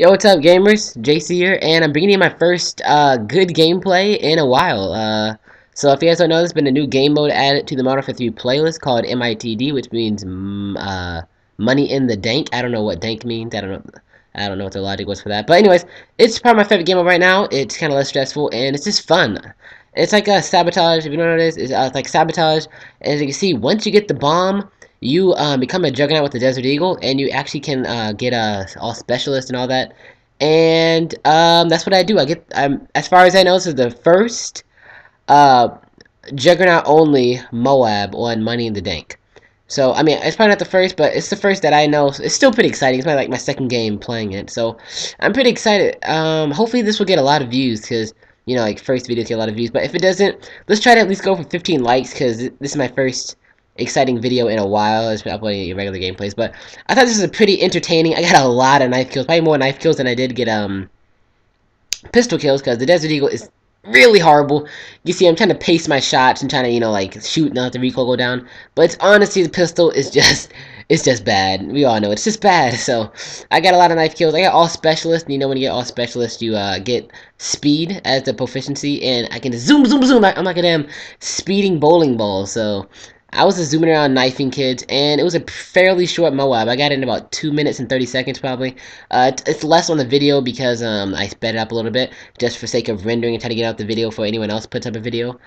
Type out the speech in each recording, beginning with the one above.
Yo, what's up, gamers? Jaycee here, and I'm bringing you my first uh, good gameplay in a while. Uh, so, if you guys don't know, there's been a new game mode added to the Modern Warfare 3 playlist called MITD, which means mm, uh, Money in the Dank. I don't know what dank means. I don't know. I don't know what the logic was for that. But anyways, it's probably my favorite game mode right now. It's kind of less stressful, and it's just fun. It's like a sabotage. If you know what it is, it's uh, like sabotage. And as you can see, once you get the bomb, you um, become a juggernaut with the Desert Eagle, and you actually can uh, get uh, all specialist and all that. And um, that's what I do. I get, um, as far as I know, this is the first uh, juggernaut only Moab on Money in the Dank. So I mean, it's probably not the first, but it's the first that I know. It's still pretty exciting. It's my like my second game playing it, so I'm pretty excited. Um, hopefully this will get a lot of views because you know like first videos get a lot of views. But if it doesn't, let's try to at least go for 15 likes because this is my first exciting video in a while. It's been uploading regular gameplays, but I thought this was a pretty entertaining. I got a lot of knife kills, probably more knife kills than I did get um pistol kills because the Desert Eagle is really horrible. You see, I'm trying to pace my shots and trying to, you know, like shoot and let the recoil go down. But it's honestly the pistol is just it's just bad. We all know it's just bad. So I got a lot of knife kills. I got all specialists. You know, when you get all specialists, you uh, get speed as the proficiency, and I can zoom, zoom, zoom. I'm like a damn speeding bowling ball. So I was just zooming around knifing kids, and it was a fairly short Moab. I got in about 2 minutes and 30 seconds, probably. Uh, it's less on the video because um, I sped it up a little bit, just for sake of rendering and trying to get out the video before anyone else puts up a video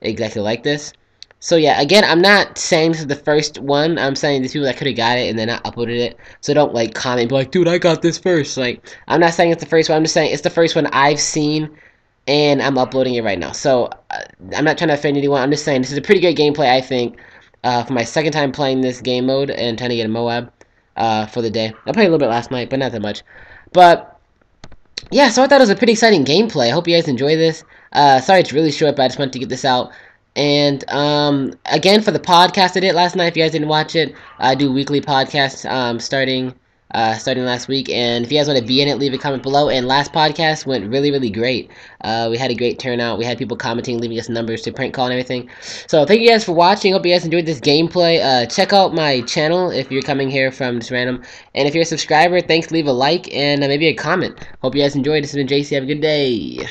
exactly like this. So yeah, again, I'm not saying this is the first one. I'm saying these people that could have got it and then I uploaded it. So don't like comment, be like, dude, I got this first. Like, I'm not saying it's the first one. I'm just saying it's the first one I've seen and I'm uploading it right now. So uh, I'm not trying to offend anyone. I'm just saying this is a pretty good gameplay, I think, uh, for my second time playing this game mode and trying to get a Moab uh, for the day. I played a little bit last night, but not that much. But yeah, so I thought it was a pretty exciting gameplay. I hope you guys enjoy this. Uh, sorry it's really short, but I just wanted to get this out. And um, again, for the podcast I did last night, if you guys didn't watch it, I do weekly podcasts um, starting uh, starting last week. And if you guys want to be in it, leave a comment below. And last podcast went really, really great. Uh, we had a great turnout. We had people commenting, leaving us numbers to prank call and everything. So thank you guys for watching. Hope you guys enjoyed this gameplay. Uh, check out my channel if you're coming here from just random. And if you're a subscriber, thanks. Leave a like and uh, maybe a comment. Hope you guys enjoyed. This has been Jaycee. Have a good day.